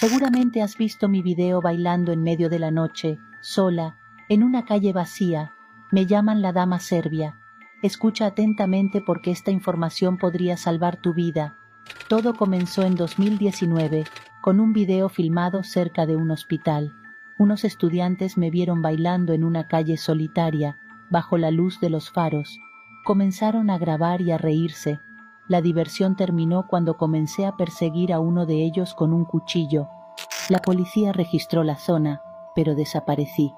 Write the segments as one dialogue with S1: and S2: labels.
S1: Seguramente has visto mi video bailando en medio de la noche, sola, en una calle vacía. Me llaman la dama serbia. Escucha atentamente porque esta información podría salvar tu vida. Todo comenzó en 2019 con un video filmado cerca de un hospital. Unos estudiantes me vieron bailando en una calle solitaria, bajo la luz de los faros. Comenzaron a grabar y a reírse. La diversión terminó cuando comencé a perseguir a uno de ellos con un cuchillo. La policía registró la zona, pero desaparecí.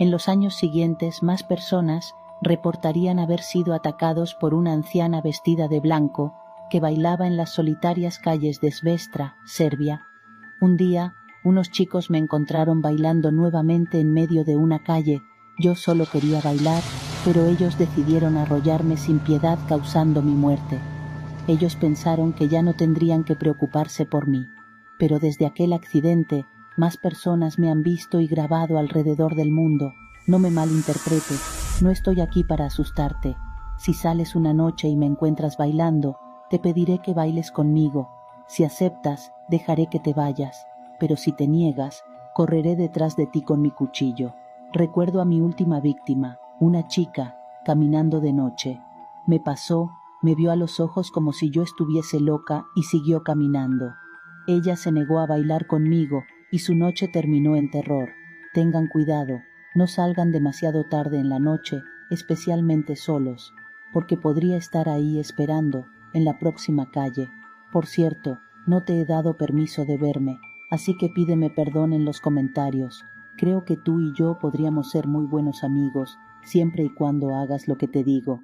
S1: En los años siguientes más personas reportarían haber sido atacados por una anciana vestida de blanco que bailaba en las solitarias calles de Svestra, Serbia. Un día, unos chicos me encontraron bailando nuevamente en medio de una calle. Yo solo quería bailar, pero ellos decidieron arrollarme sin piedad causando mi muerte. Ellos pensaron que ya no tendrían que preocuparse por mí, pero desde aquel accidente más personas me han visto y grabado alrededor del mundo. No me malinterpretes, no estoy aquí para asustarte. Si sales una noche y me encuentras bailando, te pediré que bailes conmigo. Si aceptas, dejaré que te vayas, pero si te niegas, correré detrás de ti con mi cuchillo. Recuerdo a mi última víctima, una chica, caminando de noche. Me pasó, me vio a los ojos como si yo estuviese loca y siguió caminando. Ella se negó a bailar conmigo y su noche terminó en terror. Tengan cuidado, no salgan demasiado tarde en la noche, especialmente solos, porque podría estar ahí esperando, en la próxima calle. Por cierto, no te he dado permiso de verme, así que pídeme perdón en los comentarios. Creo que tú y yo podríamos ser muy buenos amigos, siempre y cuando hagas lo que te digo.